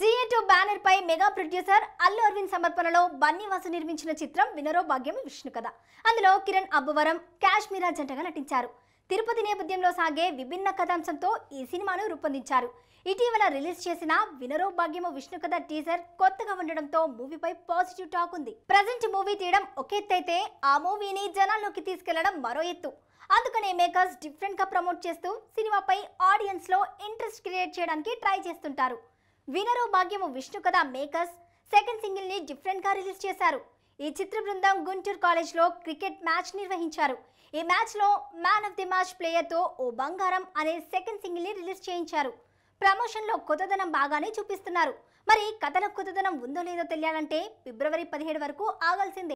GA two banner పై mega producer Allu Aravind సమర్పణలో బన్నీవాసు నిర్మించిన చిత్రం వినరో భాగ్యం విష్ణు కథ అందులో కిరణ్ అబ్బవరం కాశ్మీరా జంటగా నటించారు. తిరుపతి నేపథ్యంలో సాగే విభిన్న కథాంశంతో ఈ సినిమాను రూపొందించారు. ఇటీవల రిలీజ్ చేసిన వినరో భాగ్యము విష్ణు కథ టీజర్ కొత్తగా ఉండడంతో మూవీపై పాజిటివ్ టాక్ ఉంది. ప్రజెంట్ మూవీ తీయడం ఒక ఎత్తు అయితే ఆ మూవీని జనాల్లోకి తీసుకెళ్ళడం మరో ఎత్తు. అందుకనే మేకర్స్ డిఫరెంట్గా ప్రమోట్ చేస్తూ సినిమాపై ఆడియన్స్లో ఇంట్రెస్ట్ క్రియేట్ చేయడానికి ట్రై చేస్తుంటారు. వినరో భాగ్యము విష్ణు కథ మేకర్స్. సెకండ్ సింగిల్ని డిఫరెంట్గా రిలీజ్ చేశారు. ఈ చిత్ర బృందం గుంటూరు కాలేజ్లో క్రికెట్ మ్యాచ్ నిర్వహించారు. ఈ మ్యాచ్లో మ్యాన్ ఆఫ్ ది మ్యాచ్ ప్లేయర్తో ఓ బంగారం అనే సెకండ్ సింగిల్ని రిలీజ్ చేయించారు. ప్రమోషన్లో కొత్తదనం బాగానే చూపిస్తున్నారు. మరి కథలో కొత్తదనం ఉందో లేదో తెలియాలంటే ఫిబ్రవరి పదిహేడు వరకు ఆగాల్సిందే.